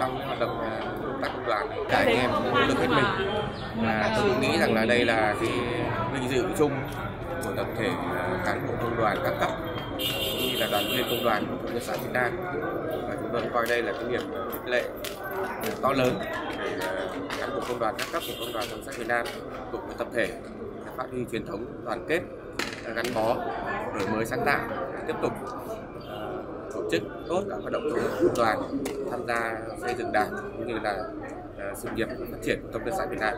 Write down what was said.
trong hoạt động à, công tác công đoàn cả anh em cũng nỗ lực hết mình. và tôi cũng nghĩ rằng là đây là cái vinh dự chung của tập thể à, cán bộ công đoàn các cấp cũng như là đoàn viên công đoàn của Cộng sản Việt Nam và chúng tôi coi đây là cái niềm khích lệ to lớn để à, cán bộ công đoàn các cấp của công đoàn Cộng sản Việt Nam cùng với tập thể phát huy truyền thống đoàn kết gắn bó đổi mới sáng tạo tiếp tục chức tốt các hoạt động của đoàn tham gia xây dựng đảng cũng như là ờ, sự nghiệp phát triển của thông tin xã Việt Nam.